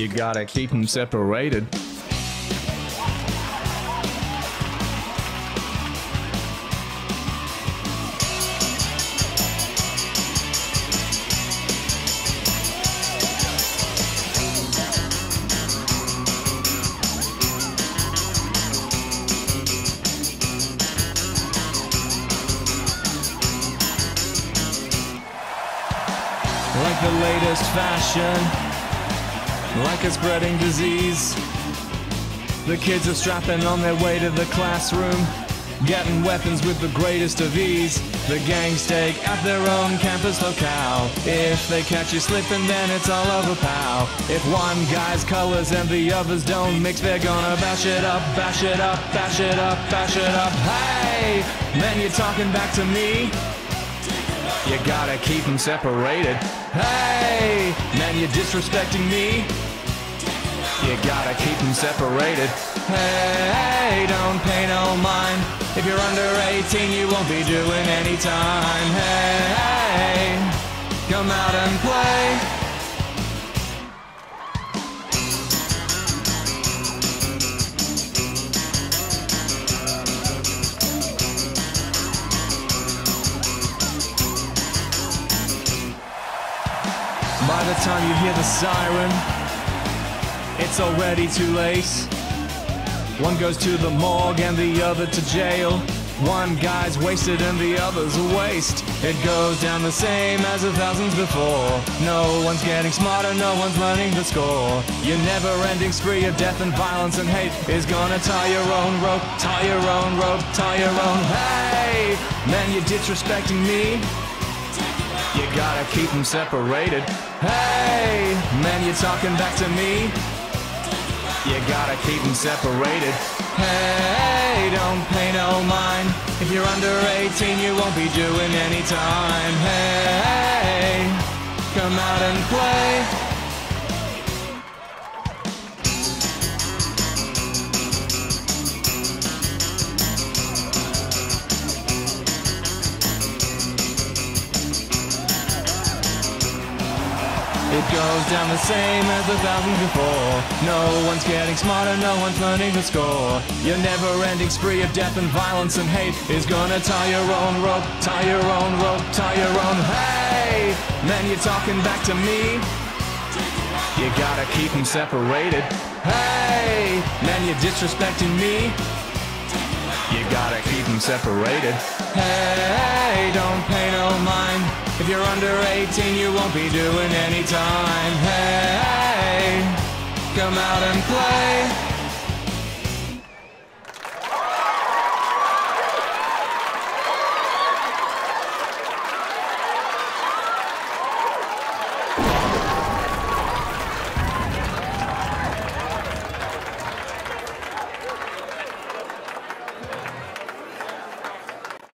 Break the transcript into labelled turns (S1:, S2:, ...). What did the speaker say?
S1: You gotta keep them separated. Like the latest fashion, like a spreading disease. The kids are strapping on their way to the classroom, getting weapons with the greatest of ease. The gangs take at their own campus locale. If they catch you slipping, then it's all over, pal. If one guy's colors and the others don't mix, they're gonna bash it up, bash it up, bash it up, bash it up. Hey, man, you're talking back to me. You gotta keep them separated. Hey, man, you're disrespecting me. You gotta keep them separated. Hey, don't pay no mind. If you're under 18, you won't be doing any time. Hey, come out and play. By the time you hear the siren, it's already too late. One goes to the morgue and the other to jail. One guy's wasted and the other's a waste. It goes down the same as the thousands before. No one's getting smarter, no one's learning the score. Your never ending spree of death and violence and hate is gonna tie your own rope, tie your own rope, tie your own. Hey, man, you're disrespecting me. Gotta keep them separated. Hey, man, you're talking back to me. You gotta keep them separated. Hey, don't pay no mind. If you're under 18, you won't be doing any time. Hey, come out and play. It goes down the same as the thousand before. No one's getting smarter, no one's learning the score. Your never-ending spree of death and violence and hate is gonna tie your own rope, tie your own rope, tie your own. Hey, man, you're talking back to me. You gotta keep them separated. Hey, man, you're disrespecting me. Separated. Hey, don't pay no mind. If you're under 18, you won't be doing any time. Hey, come out and play.